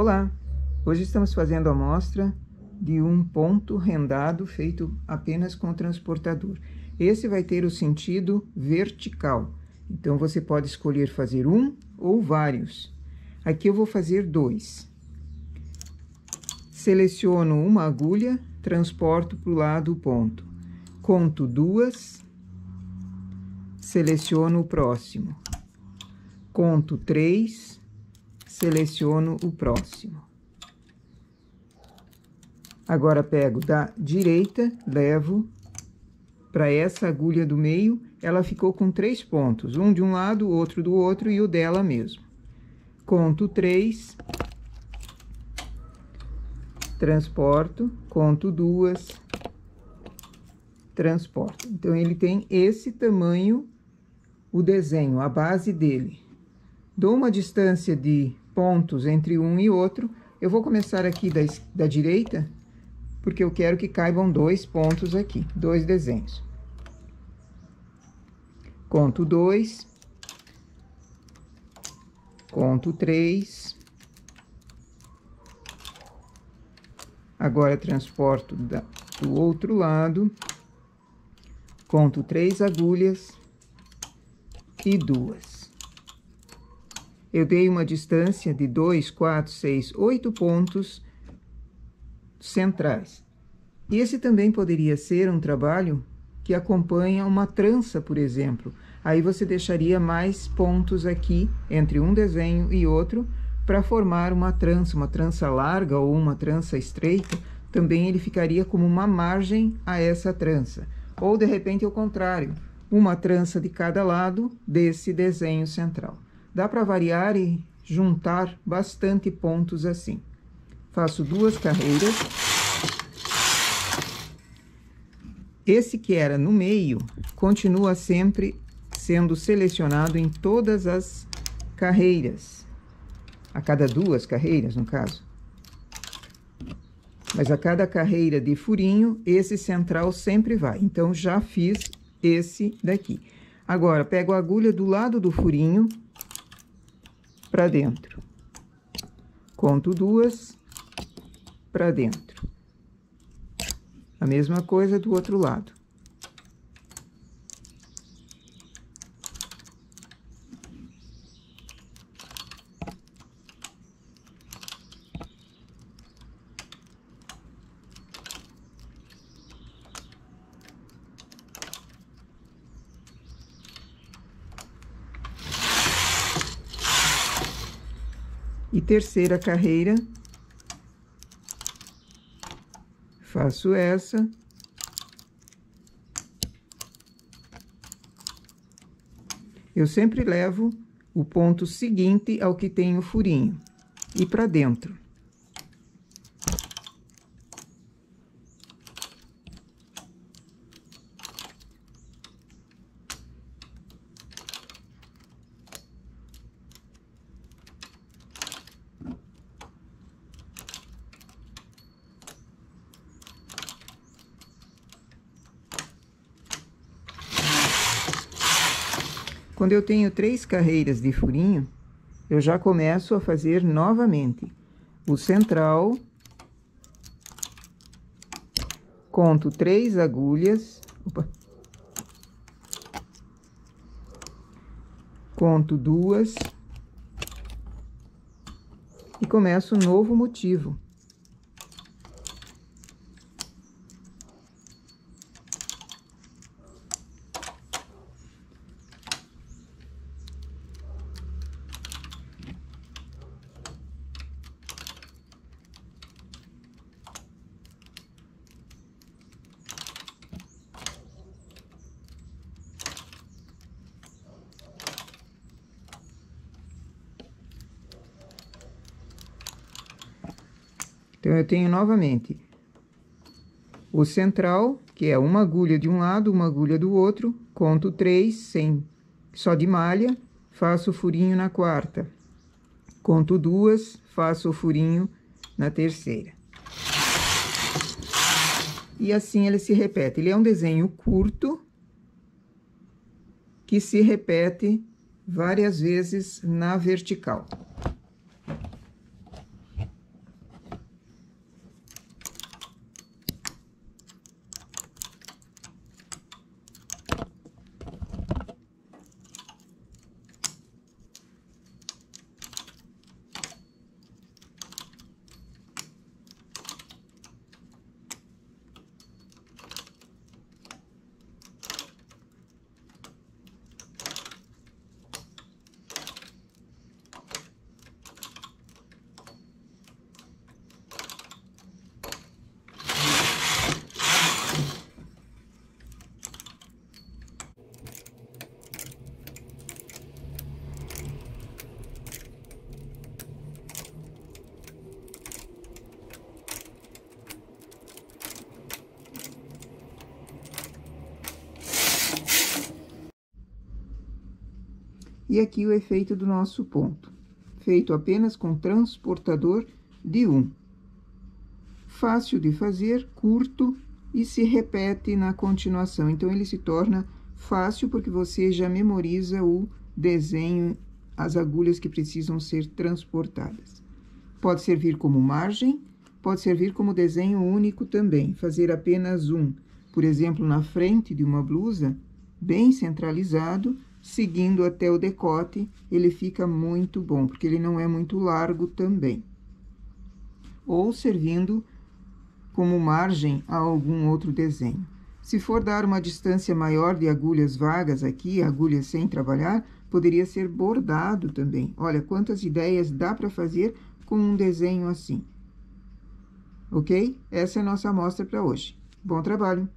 Olá! Hoje estamos fazendo a amostra de um ponto rendado feito apenas com transportador. Esse vai ter o sentido vertical, então você pode escolher fazer um ou vários. Aqui eu vou fazer dois. Seleciono uma agulha, transporto para o lado o ponto. Conto duas, seleciono o próximo. Conto três, seleciono o próximo. Agora, pego da direita, levo para essa agulha do meio, ela ficou com três pontos, um de um lado, outro do outro e o dela mesmo. Conto três, transporto, conto duas, transporto. Então, ele tem esse tamanho, o desenho, a base dele. Dou uma distância de pontos entre um e outro. Eu vou começar aqui da, da direita, porque eu quero que caibam dois pontos aqui, dois desenhos. Conto dois. Conto três. Agora, transporto da, do outro lado. Conto três agulhas e duas eu dei uma distância de 2, 4, 6, 8 pontos centrais. E esse também poderia ser um trabalho que acompanha uma trança, por exemplo. Aí você deixaria mais pontos aqui entre um desenho e outro para formar uma trança, uma trança larga ou uma trança estreita. Também ele ficaria como uma margem a essa trança. Ou de repente ao contrário, uma trança de cada lado desse desenho central. Dá para variar e juntar bastante pontos assim. Faço duas carreiras. Esse que era no meio, continua sempre sendo selecionado em todas as carreiras. A cada duas carreiras, no caso. Mas a cada carreira de furinho, esse central sempre vai. Então, já fiz esse daqui. Agora, pego a agulha do lado do furinho para dentro. Conto duas para dentro. A mesma coisa do outro lado. E terceira carreira, faço essa. Eu sempre levo o ponto seguinte ao que tem o furinho e para dentro. Quando eu tenho três carreiras de furinho, eu já começo a fazer novamente o central, conto três agulhas, opa, conto duas e começo um novo motivo. Então, eu tenho novamente o central, que é uma agulha de um lado, uma agulha do outro, conto três, sem, só de malha, faço o furinho na quarta. Conto duas, faço o furinho na terceira. E assim ele se repete. Ele é um desenho curto, que se repete várias vezes na vertical. E aqui o efeito do nosso ponto, feito apenas com transportador de 1. Um. Fácil de fazer, curto e se repete na continuação. Então, ele se torna fácil porque você já memoriza o desenho, as agulhas que precisam ser transportadas. Pode servir como margem, pode servir como desenho único também, fazer apenas um. Por exemplo, na frente de uma blusa, bem centralizado, seguindo até o decote, ele fica muito bom, porque ele não é muito largo também. Ou servindo como margem a algum outro desenho. Se for dar uma distância maior de agulhas vagas aqui, agulhas sem trabalhar, poderia ser bordado também. Olha quantas ideias dá para fazer com um desenho assim. Ok? Essa é a nossa amostra para hoje. Bom trabalho!